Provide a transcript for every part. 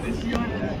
bendiciones.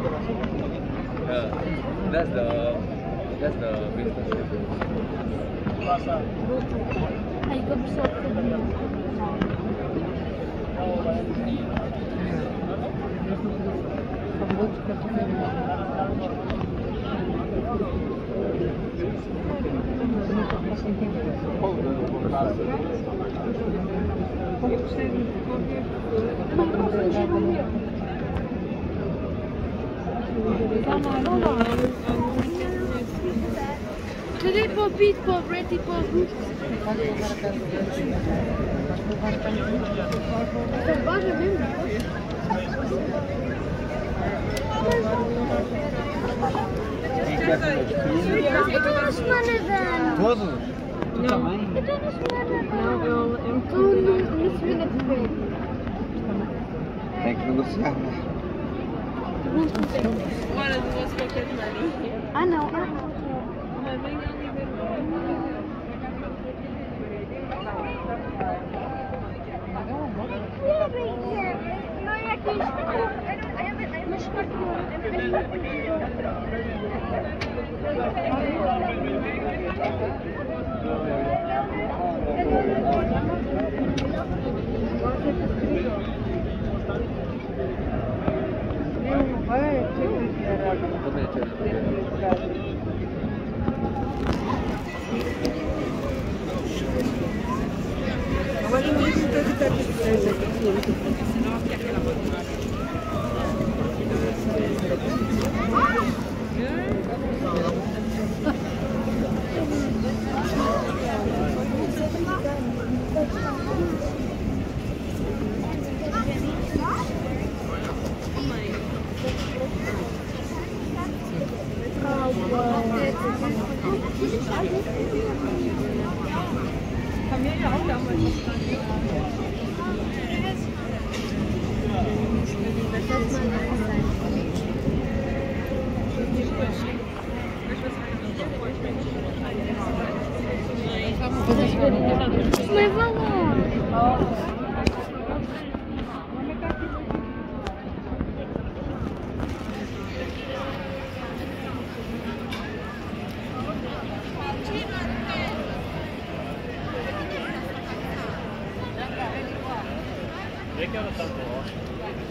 Yeah, that's the that's the business. Aí que eu preciso Cadê palpite para o preto e para o mesmo? Eu estou na semana de ano. Todo? Tu também? Eu estou na semana de ano. Não, eu estou na semana de férias. Tem que negociar, One of ah não. wicked money. I know. I know. Yeah, but yeah, Thank you. 기다렸 다.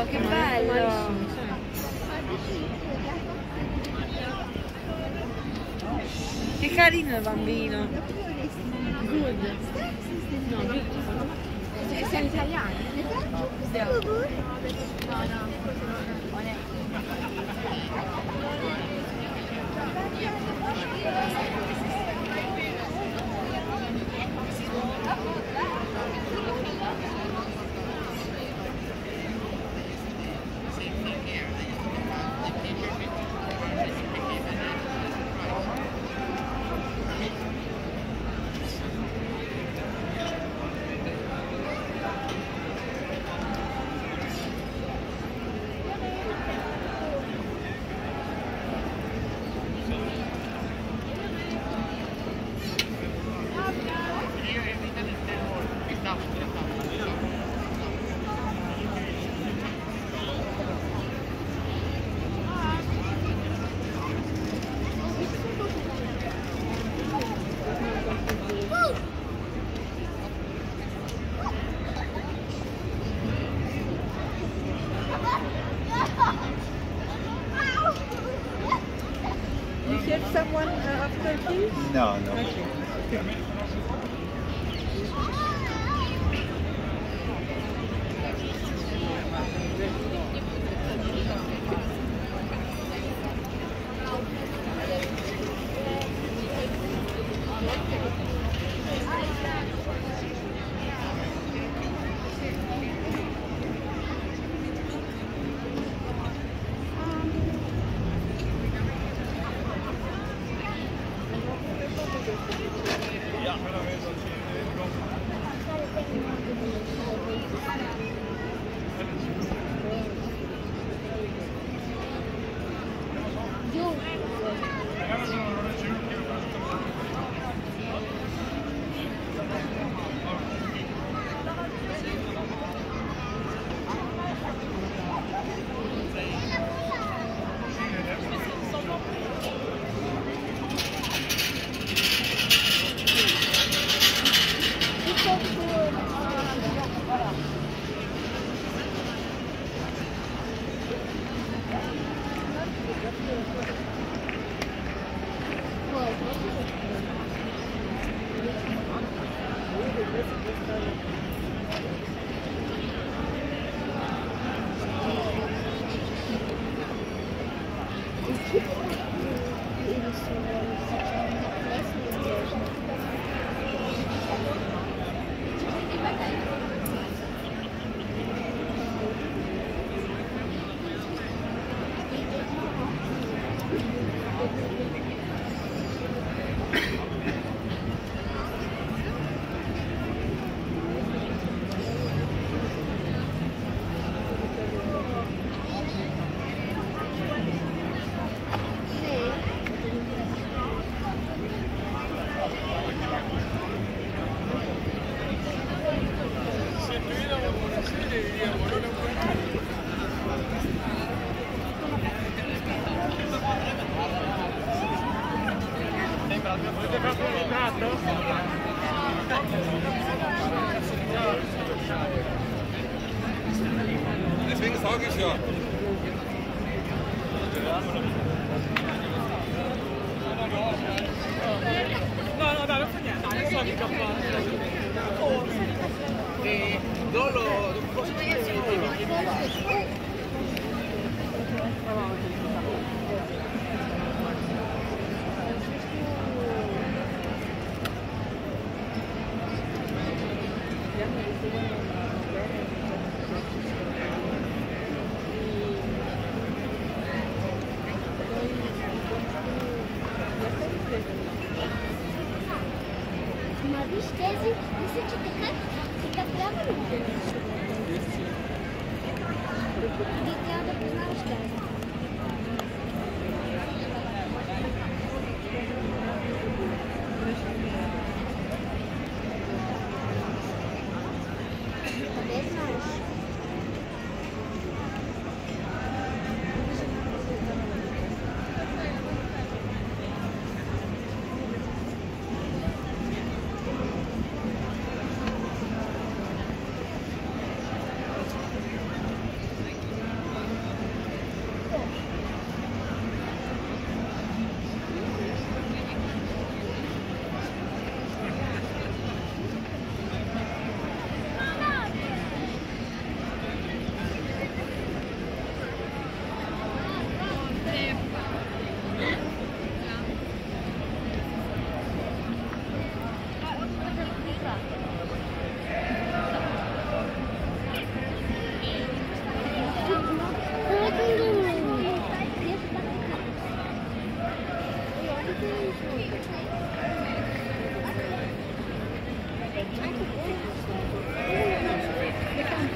Wow, che bello! Che carino il bambino! Good! No, good. Siamo italiani? No, no. Someone uh, after him? No, no. Okay. Deswegen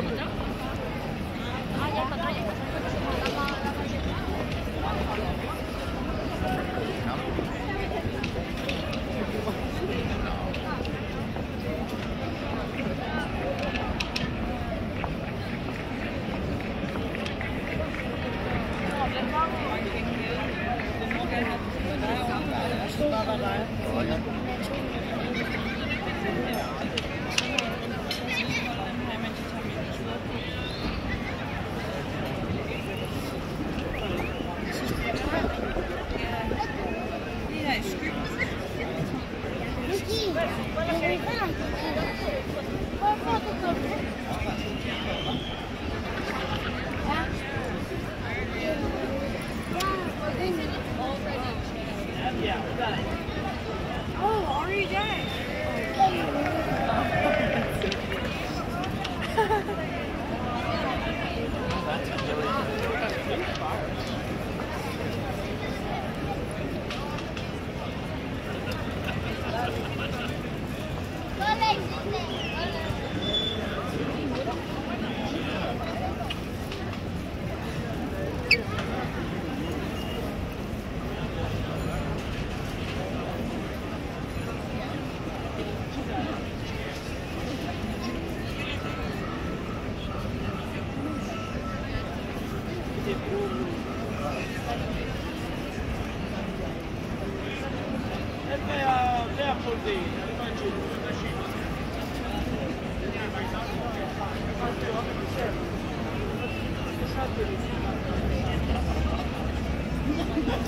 Lige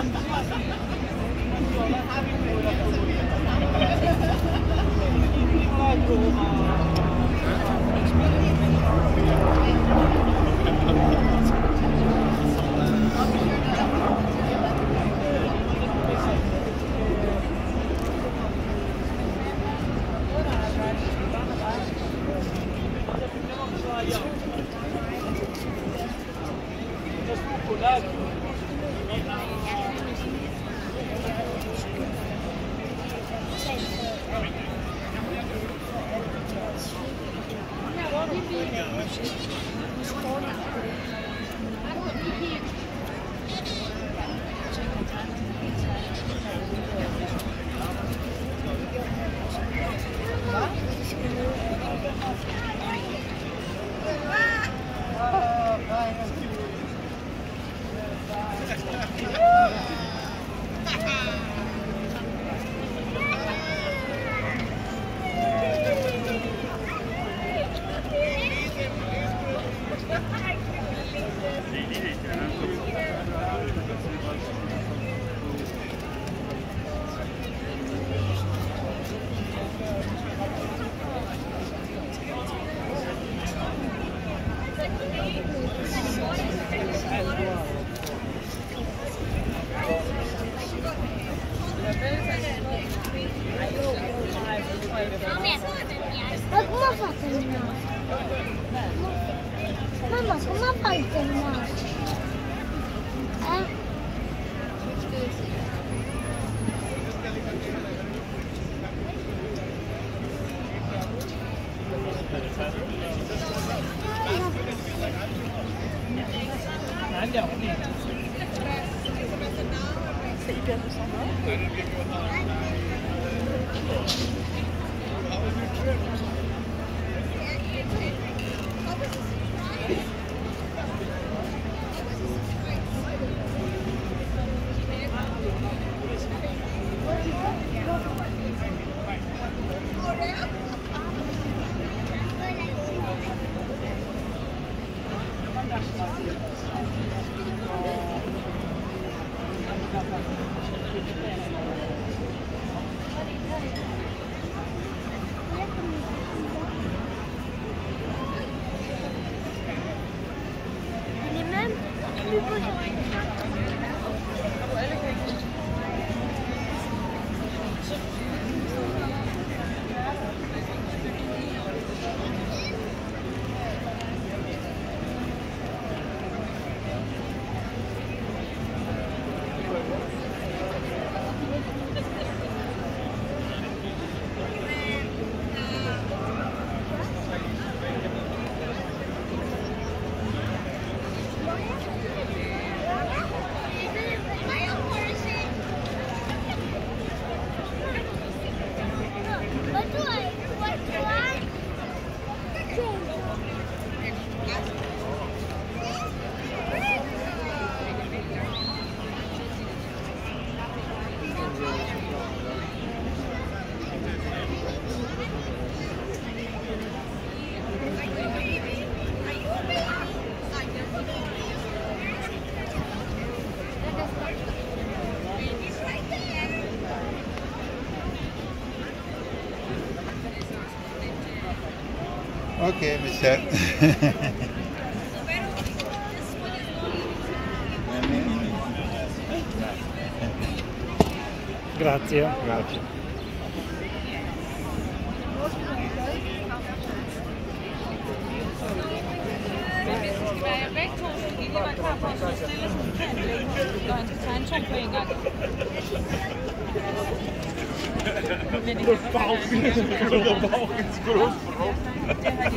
I'm going to go home. I'm going to go home. Ich brauche nicht. How was your trip? Okay, Mister. Grazie. Grazie. Der Bauch, der Bauch ist groß.